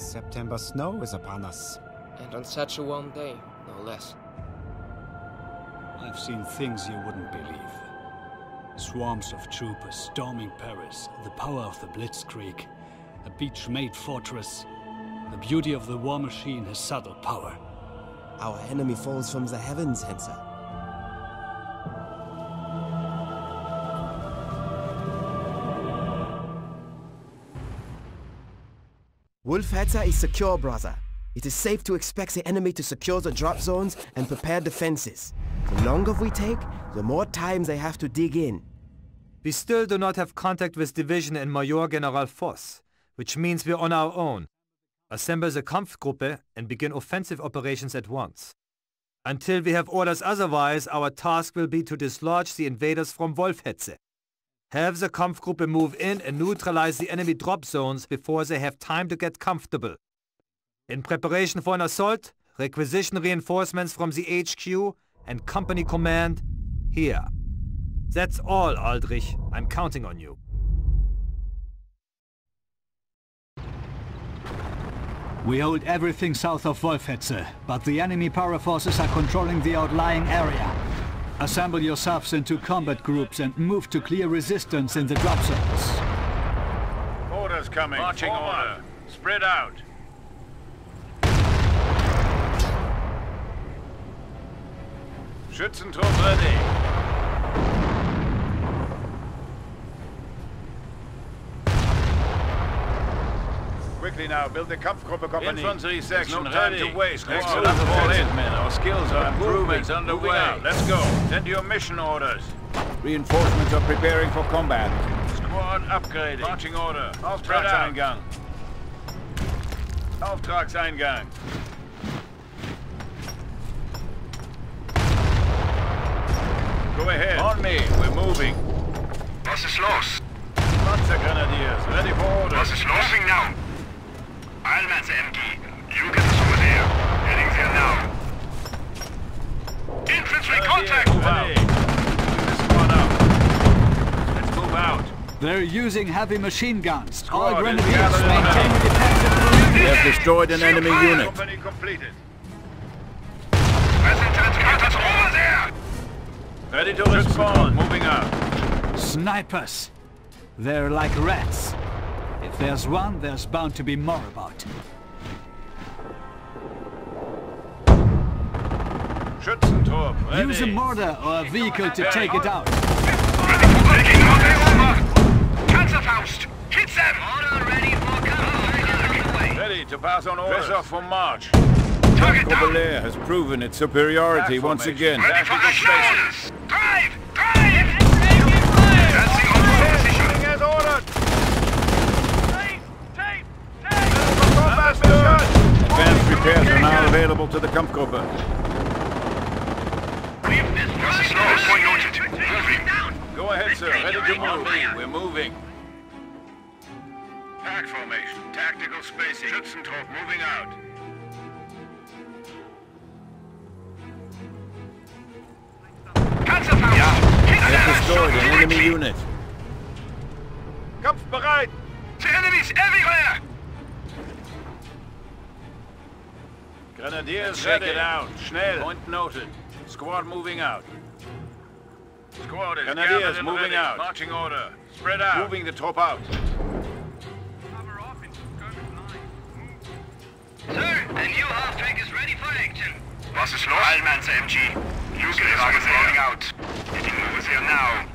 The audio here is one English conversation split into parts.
September snow is upon us. And on such a warm day, no less. I've seen things you wouldn't believe. Swarms of troopers storming Paris, the power of the Blitzkrieg, a beach-made fortress. The beauty of the war machine has subtle power. Our enemy falls from the heavens, Henser. Wolfheze is secure, brother. It is safe to expect the enemy to secure the drop zones and prepare defenses. The longer we take, the more time they have to dig in. We still do not have contact with division and Major General Voss, which means we're on our own. Assemble the Kampfgruppe and begin offensive operations at once. Until we have orders otherwise, our task will be to dislodge the invaders from Wolfheze. Have the Kampfgruppe move in and neutralize the enemy drop zones before they have time to get comfortable. In preparation for an assault, requisition reinforcements from the HQ and company command here. That's all, Aldrich. I'm counting on you. We hold everything south of Wolfheze, but the enemy power forces are controlling the outlying area. Assemble yourselves into combat groups and move to clear resistance in the drop zones. Orders coming. Marching Forward. order. Spread out. Schützentrupp ready. Quickly now, build the Kampfgruppe company. Infantry section no time ready. to waste. Let's fall in, men. Our skills are improving. underway. Out. Let's go. Send your mission orders. Reinforcements are preparing for combat. Squad upgrading. Marching order. Auftragseingang. Auftragseingang. Go ahead. On me. We're moving. Was ist los? Panzergrenadiers. Ready for orders. Was ist los? Moving now. Allman's MG. You get us over there. Heading there now. Infantry contact! Move out. This one. Let's move out. They're using heavy machine guns. Squad All grenadiers maintain up. defensive We have destroyed an enemy fire. unit. Company completed. Got us over there! Ready to respond. Moving out. Snipers. They're like rats. If there's one, there's bound to be more about. Schützentrupp. Ready. Use a mortar or a vehicle to take it out. Taking out their over! Panzerfaust! Hit them! Order ready for cover. Ready to pass on orders. Dress off for march. Target down! Has proven its superiority once again. Ready for Tactical action! station. Drive! Drive! Dancing on to our position! Moving as ordered. Advanced repairs are now available to the Kampfgruppe. Was ist los? Point noted. Moving. Go ahead, sir. Ready to move. We're moving. Pack formation. Tactical spacing. Schützentrupp moving out. Panzerfaust! Ja. We have destroyed an enemy unit. Kampf bereit. The enemies everywhere! Grenadiers ready. Check it out. Schnell. Point noted. Squad moving out. Squad is Grenadiers moving out. Marching order. Spread out. Moving the top out. Cover off in Sir, the new half-tank is ready for action. Was ist los? Allman's MG. Luke is rolling out. Getting over there now.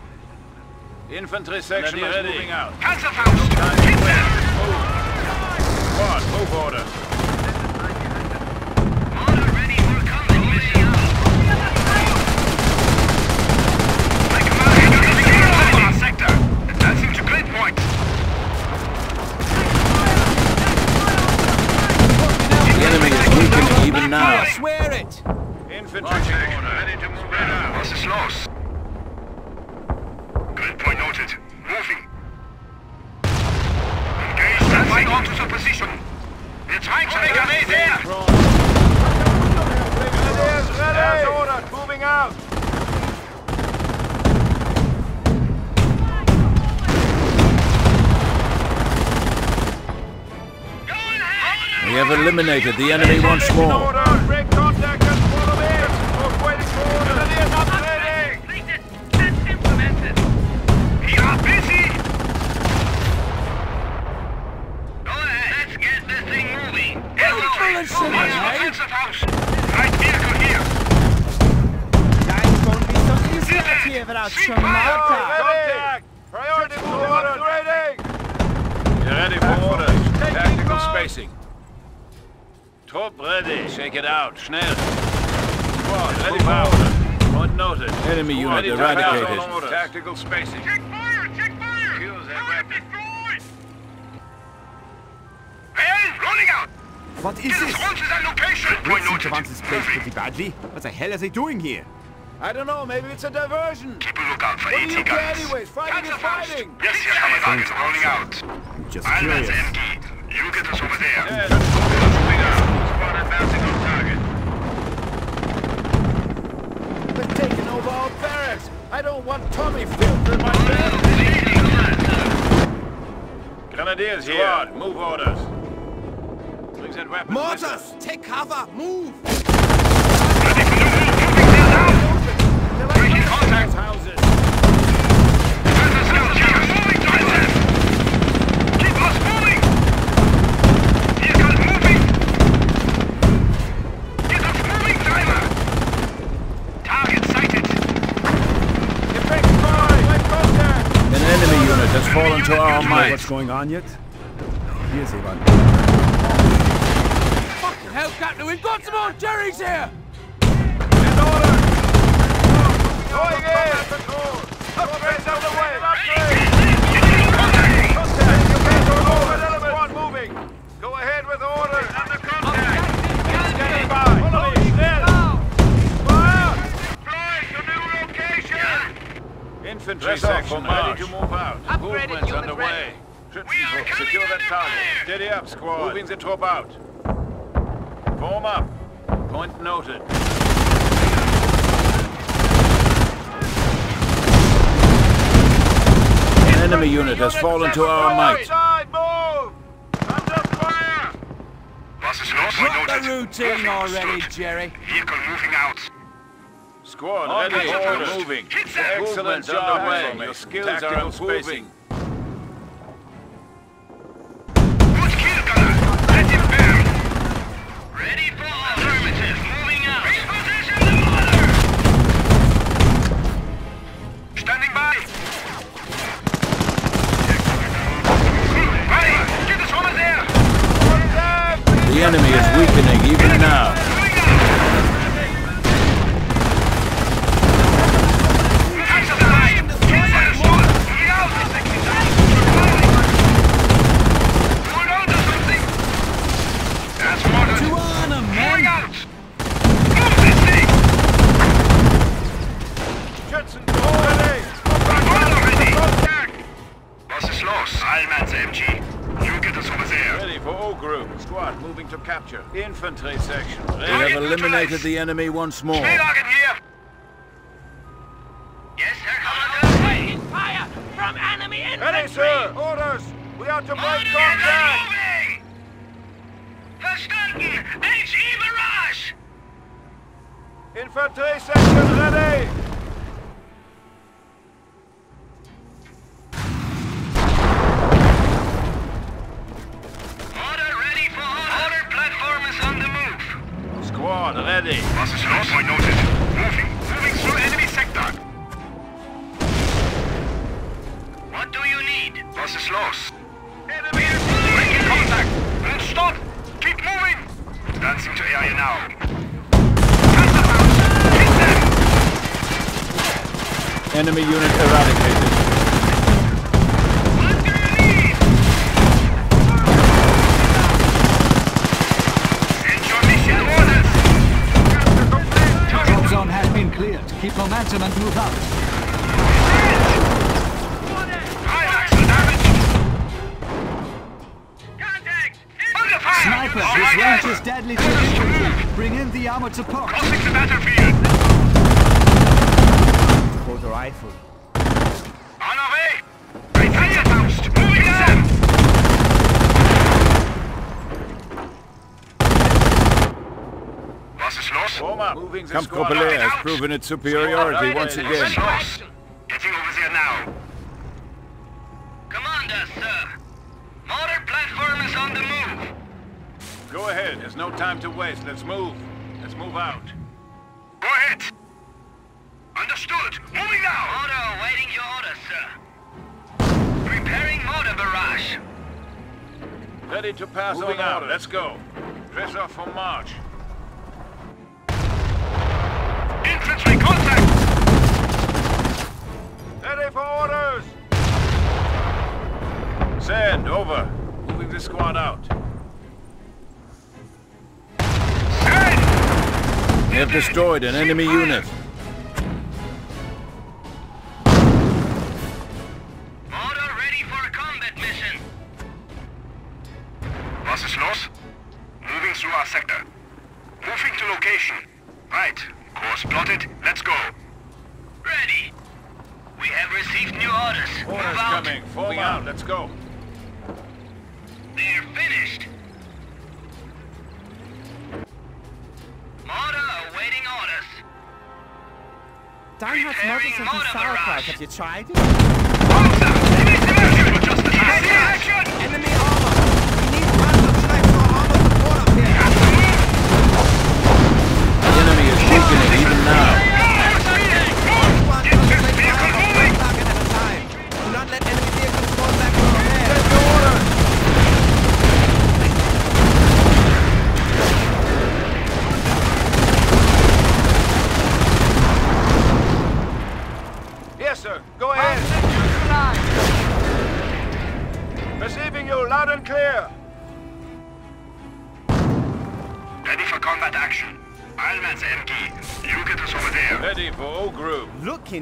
Infantry section is ready. moving out. Panzerfaust! Hit them! Squad, move order. Order here! Contact! Priority move upgrading! Get ready for orders. Tactical spacing. Trop ready. Shake it out. Schnell. Squad, ready for orders. Point noted. Enemy unit Ready to eradicated. pass on orders. Tactical spacing. Check fire! Check fire! Use that weapon. destroyed! Hey, running out! What is This this? is an location! Point noted. this place pretty badly. What the hell are they doing here? I don't know. Maybe it's a diversion. Keep a lookout for What do AT you guns. care anyways? Fighting is fighting. Yes, Herr Kammerwagen is rolling out. I'm just Ironman's curious. MG. You get us over there. Yeah, advancing on target. They're taking over our barracks. I don't want Tommy filth in my bed. Grenadiers here. Squad, move orders. Brings that weapon. Mortars! Take cover! Move! Fallen to our might. What's going on yet? Here's Ivan. Hell, Captain, we've got some more Jerry's here! In order. Going in. Upgrades on the way. Upgrades. Contact. Forward element. moving. Go ahead with orders. Under contact. Standing by. Follow me. Snell. Fire. Deploy to new location. Infantry section ready to move out. Upgraded Movements unit underway. Ready. We are secure that target. fire. Steady up, squad. Moving the troop out. Form up. Point noted. An enemy unit has fallen to our might. Side, move. Under fire. Was is los? Drop the routine already, Jerry. Vehicle moving out. Squad, ready orders. Moving. Excellent job. Your skills are improving. Good enemy is weakening even now. Moving out. Answer the line. Get understood. Moving out. Hold on to something. That's mortar. To on 'em, Moving men! out. Move this thing. Schützenflug ready. Mortar ready. Contact. Was ist los? Allman's MG. You get us over there. Ready for O group. Squad moving to capture. Infantry section. We Target have eliminated neutralized. The enemy once more. Schneelagen here. Yes, Herr Kommandant. Taking fire from enemy Ready, sir. Orders. We are to break contact. moving. Verstanden. HE Mirage. Infantry section Sniper, this range is deadly to Orders to infantry. Bring in the armored support. Crossing the battlefield. Hold the rifle. Kampfgruppe Lehr has proven its superiority once again. Getting over there now. Commander, sir. Motor platform is on the move. Go ahead. There's no time to waste. Let's move. Let's move out. Go ahead. Understood. Moving now. Mortar awaiting your orders, sir. Preparing mortar barrage. Ready to pass Moving on out. Let's go. Dress off for march. Ready for orders! Send, over. The squad out. They have destroyed an enemy unit. Mothers and mortar sauerkraut. barrage. Have you tried it? Diversion! Just Ready, action! Enemy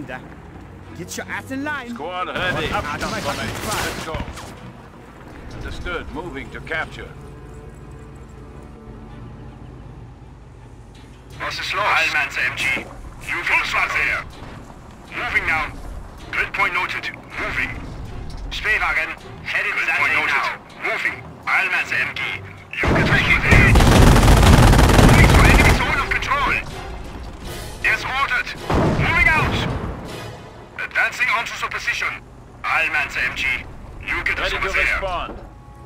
Look, Get your ass in line. Squad ready. Up, up, up, up. Let's go. Understood. Moving to capture. Was ist los? Allman's MG. You get us there. Moving now. Grid point noted. Moving. Spähwagen. Headed Grid point noted. now. Moving. Allman's MG. You get us over there. Moving to enemy zone of control. Yes, ordered. Moving out. Advancing onto the position. Allman's MG. You get us Ready to there. respond.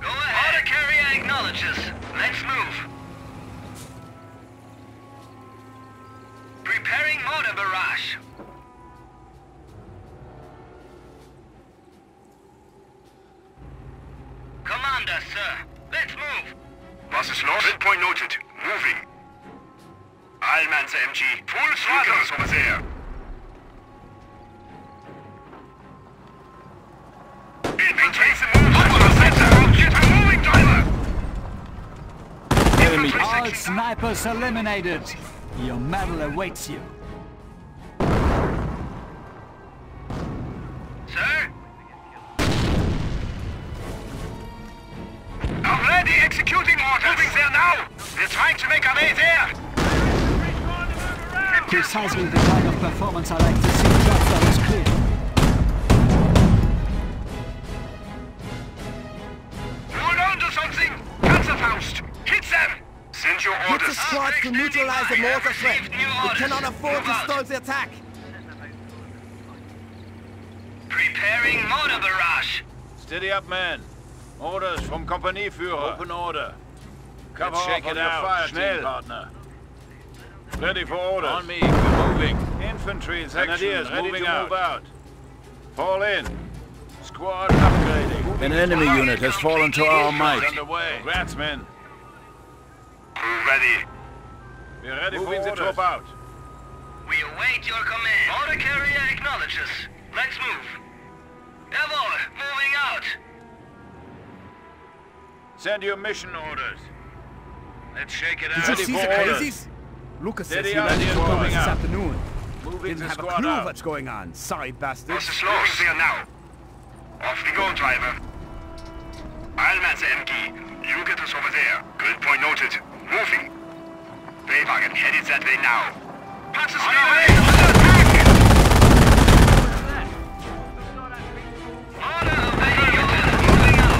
Go ahead. Mortar carrier acknowledges. Let's move. Preparing mortar barrage. Commander, sir. Let's move. Was ist los? Grid point noted. Moving. Allman's MG. Full throttle over there. Infantry move to the center. Get a moving, driver. Enemy. Infantry All snipers eliminated. Your medal awaits you. Sir? Already executing orders. Moving there now. We're trying to make our way there. Precisely the kind of performance I like to see. Drop that is clear. Orders. to neutralize the mortar threat. We cannot afford to out. stall the attack. Preparing mortar barrage. Steady up, man. Orders from company Kompanieführer. Open order. Cover Let's shake off it on your out. fire Schnell. team, partner. Ready for orders. On me, we're moving. Infantry in section, Grenadiers ready moving to out. move out. Fall in. Squad upgrading. An enemy unit has fallen to our might. Underway. Congrats, men. Ready. We're ready Moving for the orders. out. We await your command. Mortar carrier acknowledges. Let's move. Jawohl, moving out. Send your mission orders. Let's shake it Did out. you see the for orders. crazies? Lucas says Steady he landed for us this out. afternoon. Moving Didn't the have a clue out. what's going on. Sorry, bastards. Was ist los? There now. Off we go, driver. Allman's MG. You get us over there. Grid point noted. Moving. Baywagen headed that way now. Passes on your way. Under attack! Mortar obeying orders. Moving out.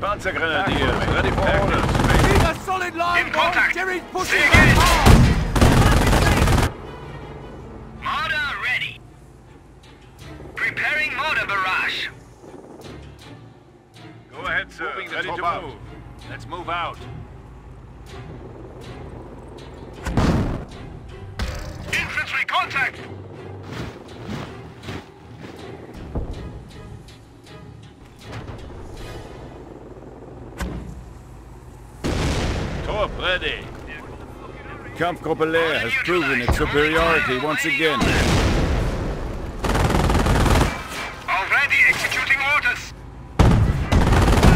Panzergrenadiers, ready for orders. Wieder in line, In contact. Jerry's pushing Say back again. hard. Mortar ready. Preparing mortar barrage. Go ahead, sir. Moving Ready top to out. move. Let's move out. Kampfgruppe Lehr has proven its superiority once again. Already executing orders!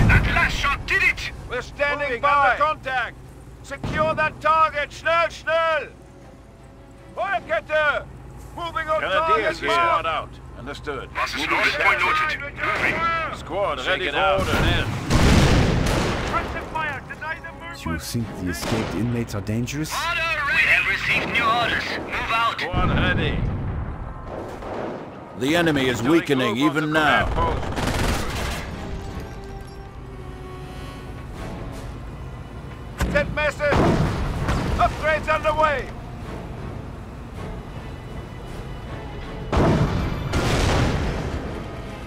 That last shot did it! We're standing by. Under contact. Secure that target. Schnell, schnell. Feuerkette. Moving on Grenadiers target. here. Squad out. Understood. Was is Moving los? to Point target. noted. Moving. Squad Shake ready it for out. orders. You think the escaped inmates are dangerous? Mortar ready. We have received new orders. Move out. Squad ready. The enemy is weakening even now. command. Send message. Upgrades underway.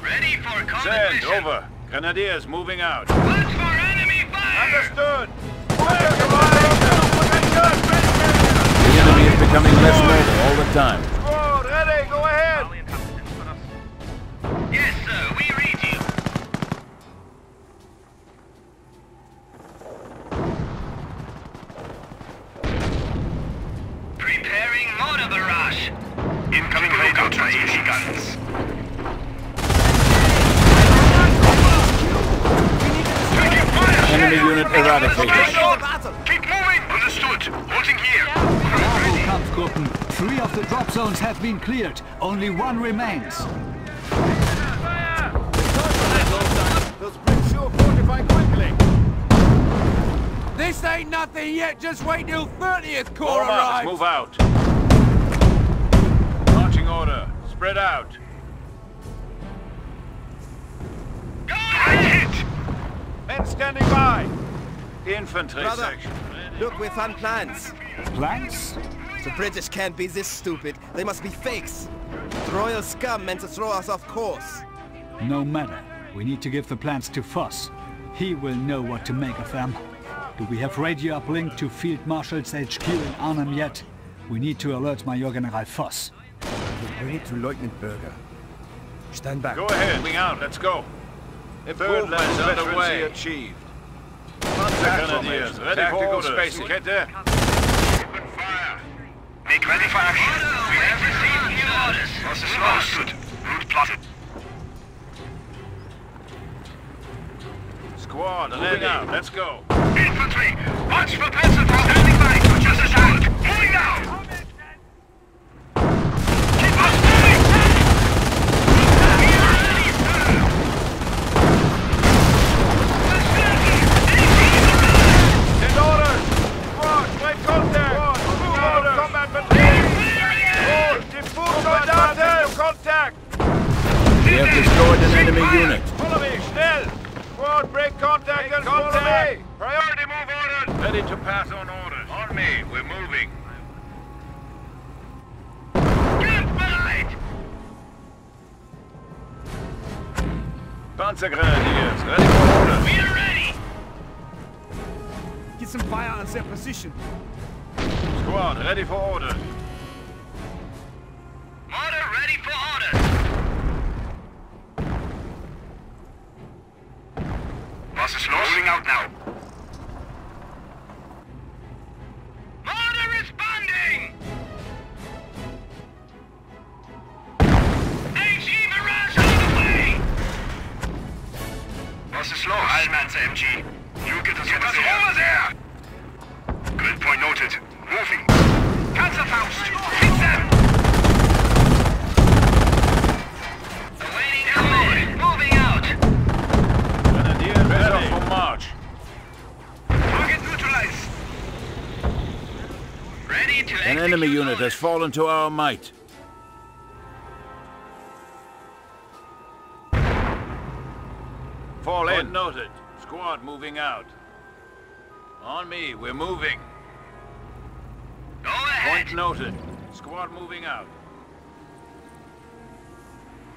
Ready for combat Send mission. over. Grenadiers moving out. Watch for enemy fire. Understood. The enemy is becoming less mobile all the time. Cleared. Only one remains. Those bricks sure fortify quickly. This ain't nothing yet. Just wait till 30th Corps Form up. Arrives. move out. Marching order. Spread out. Direct hit! Men standing by. Infantry Brother. section. Look, we found plans. Plans? The British can't be this stupid. They must be fakes. The royal scum meant to throw us off course. No matter. We need to give the plans to Voss. He will know what to make of them. Do we have radio uplink to Field Marshal's HQ in Arnhem yet? We need to alert Major General Voss. Bring it to Lieutenant Berger. Stand back. Go ahead. Moving out. Let's go. Third level underway. achieved. Grenadiers ready for orders. Kette. Open fire! Make ready for action. We have received new orders. Was is understood. Route plotted. Squad moving out. Let's go. Infantry! Watch for peasants standing by! Just a shot! Moving now! MG. You get us, get us over there! Grid point noted. Moving. Panzerfaust! Hit them! Awaiting command. Moving out. Grenadiers, ready for march. Target neutralized! Ready to An enemy unit has fallen to our might. Moving out. On me, we're moving. Go ahead. Point noted. Squad moving out.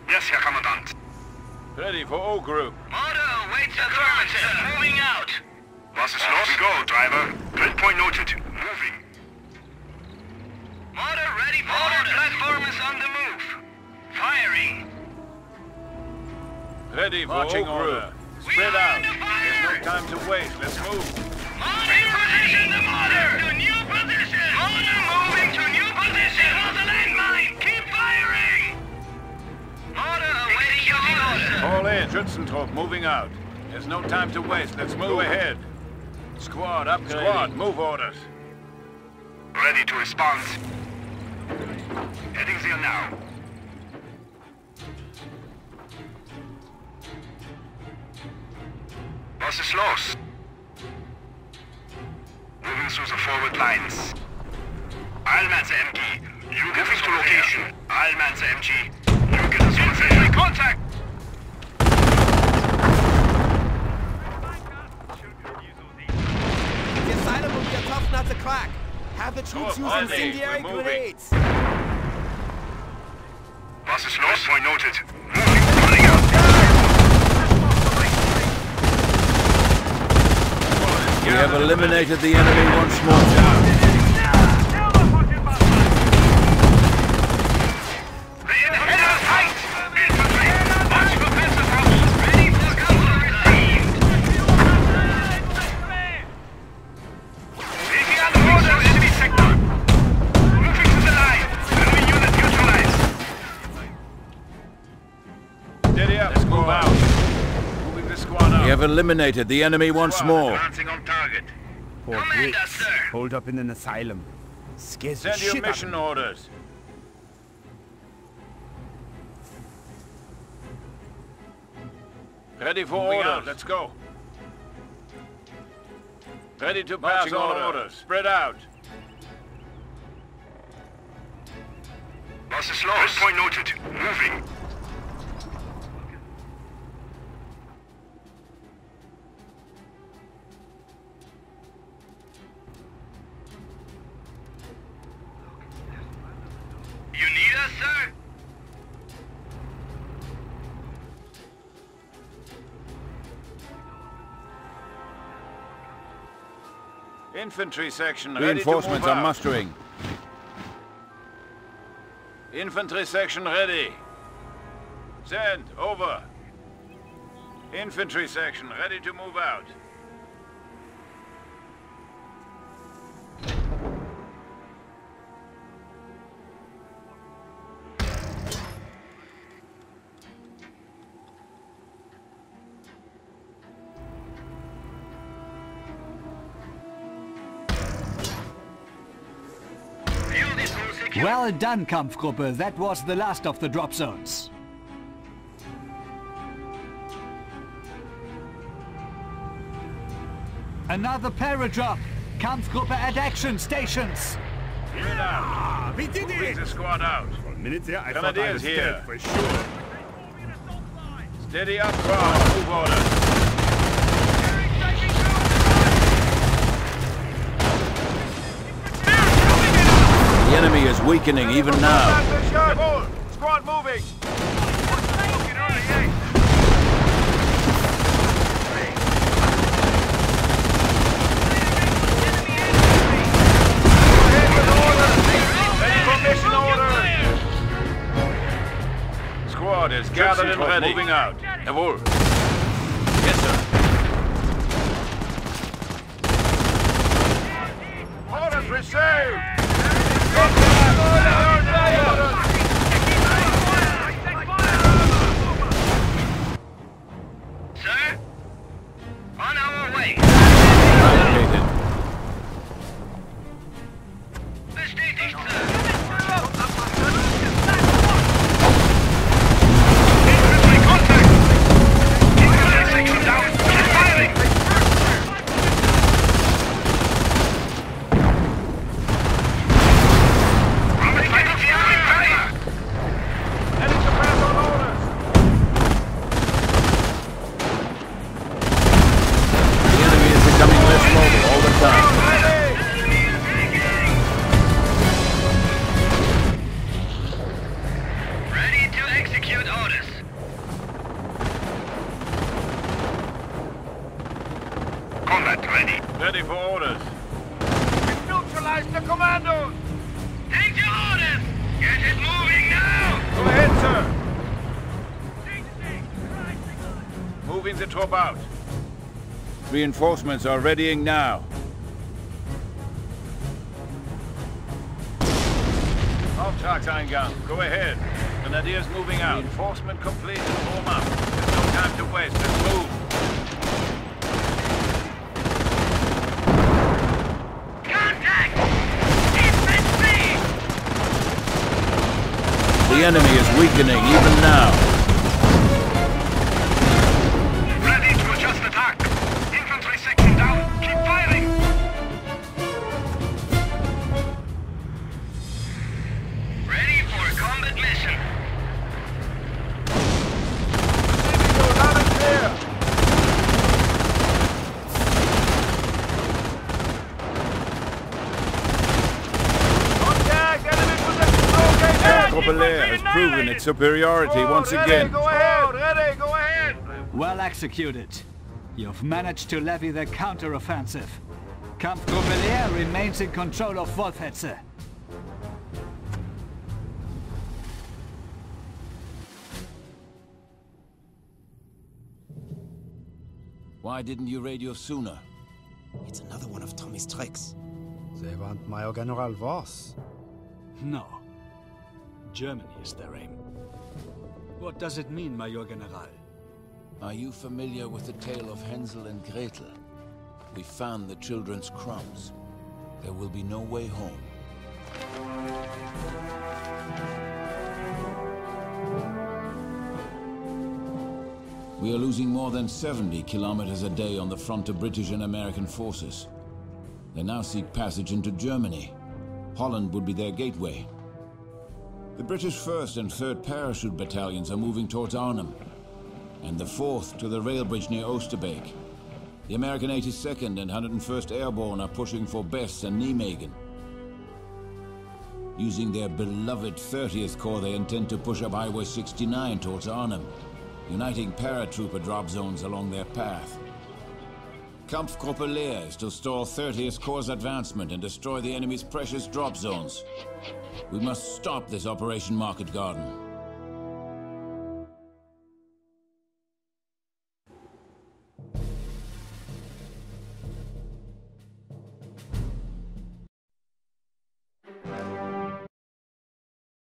Yes, Herr Kommandant. Ready for O Group. Motto awaits affirmative. Moving out. Was ist los? We go, driver. Grid point noted. Moving. Motto ready for Order platform is on the move. Firing. Ready for Marching O Group. order. Spread out. There's no time to waste. Let's move. Reposition the motor! To new position! Motor moving to new position! For the landmine! Keep firing! Motor awaiting your order! All in. Schützentrupp moving out. There's no time to waste. Let's move ahead. Squad up. Squad, move orders. Ready to respond. Heading there now. Was ist los? Moving through the forward lines. Allman's MG. You get us to location. Allman's MG. You get us on Contact! The asylum will be a tough nut to crack. Have the troops use on me. incendiary We're moving. grenades. Was ist los? Point noted. Moving. Running out. We have eliminated the enemy once more. Have eliminated the enemy once more. Advancing on target. Poor Commander, Brits. sir. Hold up in an asylum. Scares the Send your shit out of mission me. orders. Ready for Moving orders. out. Let's go. Ready to pass Marching all order. orders. Spread out. Was ist los? Grid point noted. Moving. Infantry section ready Reinforcements are mustering. Infantry section ready. Send. Over. Infantry section ready to move out. Well done, Kampfgruppe. That was the last of the drop zones. Another paradrop. Kampfgruppe at action stations. Spread out. We did Moving it! the squad out. For a minute there, I thought I was here. dead for sure. Steady up, squad. Move orders. The enemy is weakening even now. Squad moving. Ready for mission orders. Squad is gathered and ready. Moving out. Jawohl. Reinforcements are readying now. Auftragseingang. Go ahead. Grenadiers moving out. Reinforcement complete. Form up. There's no time to waste. Let's move. Contact! Infantry! The enemy is weakening even now. Located! Has proven its superiority once again. Go ahead! Ready! Go ahead! Well executed. You've managed to levy the counter-offensive. Kampfgruppe Lehr remains in control of Wolfheze. Why didn't you radio sooner? It's another one of Tommy's tricks. They want Major General Voss. No. Germany is their aim. What does it mean, Major General? Are you familiar with the tale of Hansel and Gretel? We found the children's crumbs. There will be no way home. We are losing more than 70 kilometers a day on the front of British and American forces. They now seek passage into Germany. Holland would be their gateway. The British 1st and 3rd Parachute Battalions are moving towards Arnhem, and the 4th to the rail bridge near Oosterbeek. The American 82nd and 101st Airborne are pushing for Bess and Nijmegen. Using their beloved 30th Corps, they intend to push up Highway 69 towards Arnhem, uniting paratrooper drop zones along their path. Kampfgruppe Lehr is to stall 30th Corps' advancement and destroy the enemy's precious drop zones. We must stop this Operation Market Garden.